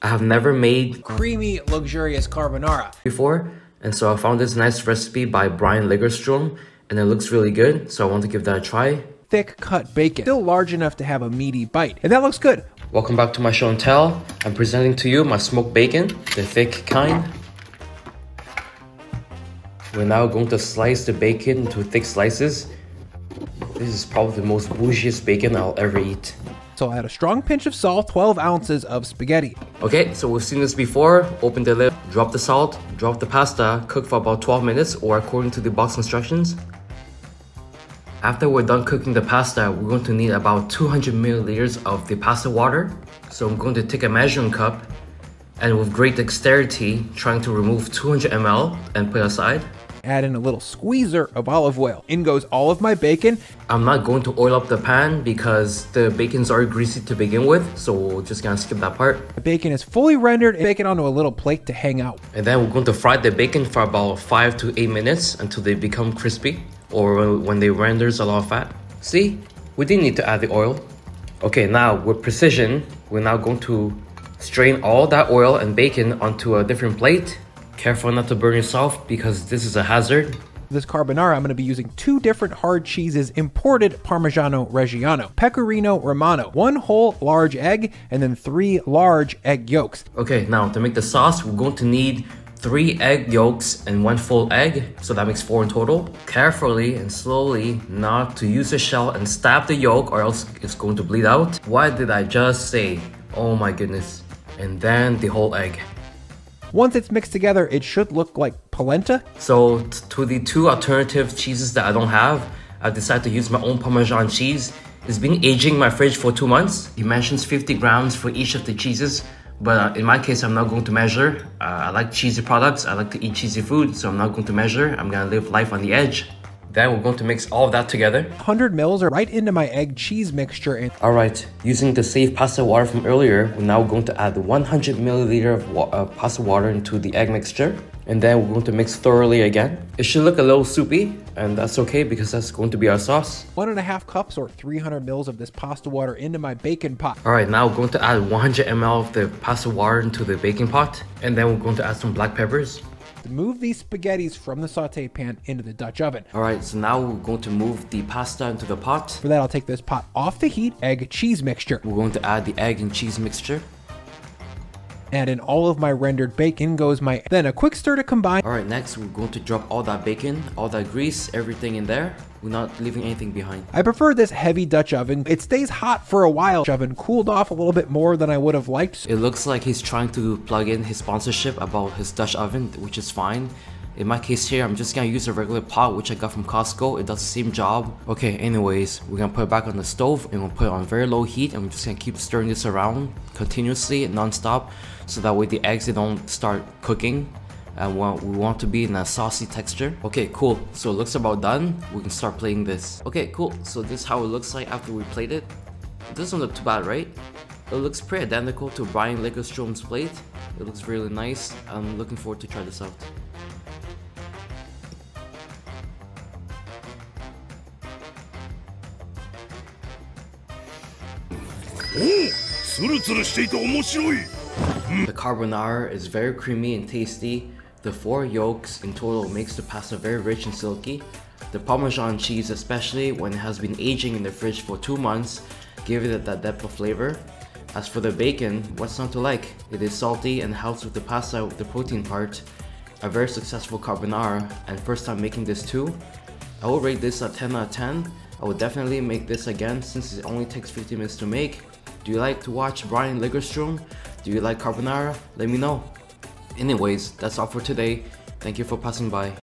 I have never made creamy, luxurious carbonara. before, and so I found this nice recipe by Brian Lagerstrom, and it looks really good, so I want to give that a try. Thick cut bacon, still large enough to have a meaty bite. And that looks good. Welcome back to my show and tell. I'm presenting to you my smoked bacon, the thick kind. We're now going to slice the bacon into thick slices. This is probably the most bougiest bacon I'll ever eat. So add a strong pinch of salt, 12 ounces of spaghetti. Okay, so we've seen this before. Open the lid, drop the salt, drop the pasta, cook for about 12 minutes or according to the box instructions. After we're done cooking the pasta, we're going to need about 200 milliliters of the pasta water. So I'm going to take a measuring cup and with great dexterity, trying to remove 200 ml and put aside. Add in a little squeezer of olive oil. In goes all of my bacon. I'm not going to oil up the pan because the bacon's already greasy to begin with, so we're just gonna skip that part. The bacon is fully rendered. and Bacon onto a little plate to hang out. And then we're going to fry the bacon for about 5 to 8 minutes until they become crispy or when they renders a lot of fat. See, we didn't need to add the oil. Okay, now with precision, we're now going to strain all that oil and bacon onto a different plate. Careful not to burn yourself because this is a hazard. This carbonara, I'm going to be using two different hard cheeses, imported Parmigiano Reggiano, Pecorino Romano, one whole large egg, and then three large egg yolks. Okay, now to make the sauce, we're going to need three egg yolks and one full egg, so that makes four in total. Carefully and slowly, not to use the shell and stab the yolk or else it's going to bleed out. What did I just say? Oh my goodness. And then the whole egg. Once it's mixed together, it should look like polenta. So to the two alternative cheeses that I don't have, I've decided to use my own Parmesan cheese. It's been aging in my fridge for two months. He mentions 50 grams for each of the cheeses, but uh, in my case, I'm not going to measure. Uh, I like cheesy products. I like to eat cheesy food, so I'm not going to measure. I'm gonna live life on the edge. Then we're going to mix all of that together. 100 mils are right into my egg cheese mixture. And All right, using the saved pasta water from earlier, we're now going to add 100 milliliter of wa- uh, pasta water into the egg mixture. And then we're going to mix thoroughly again. It should look a little soupy, and that's okay because that's going to be our sauce. one and a half cups or 300 mils of this pasta water into my bacon pot. All right, now we're going to add 100 ml of the pasta water into the baking pot. And then we're going to add some black peppers. Move these spaghettis from the saute pan into the Dutch oven. All right, so now we're going to move the pasta into the pot. For that, I'll take this pot off the heat, egg cheese mixture. We're going to add the egg and cheese mixture. Add in all of my rendered bacon goes my, then a quick stir to combine. All right, next we're going to drop all that bacon, all that grease, everything in there. We're not leaving anything behind. I prefer this heavy Dutch oven. It stays hot for a while. Dutch oven cooled off a little bit more than I would have liked. It looks like he's trying to plug in his sponsorship about his Dutch oven, which is fine. In my case here, I'm just gonna use a regular pot which I got from Costco. It does the same job. Okay, anyways, we're gonna put it back on the stove and we'll put it on very low heat and we're just gonna keep stirring this around continuously, non-stop, so that way the eggs they don't start cooking. And we want, to be in a saucy texture. Okay, cool. So it looks about done. We can start plating this. Okay, cool. So this is how it looks like after we plate it. It doesn't look too bad, right? It looks pretty identical to Brian Lagerstrom's plate. It looks really nice. I'm looking forward to try this out. The carbonara is very creamy and tasty. The four yolks in total makes the pasta very rich and silky. The Parmesan cheese, especially when it has been aging in the fridge for two months, give it that depth of flavor. As for the bacon, what's not to like? It is salty and helps with the pasta with the protein part. A very successful carbonara, and first time making this too. I will rate this a 10 out of 10. I would definitely make this again since it only takes 15 minutes to make. Do you like to watch Brian Lagerstrom? Do you like carbonara? Let me know. Anyways, that's all for today. Thank you for passing by.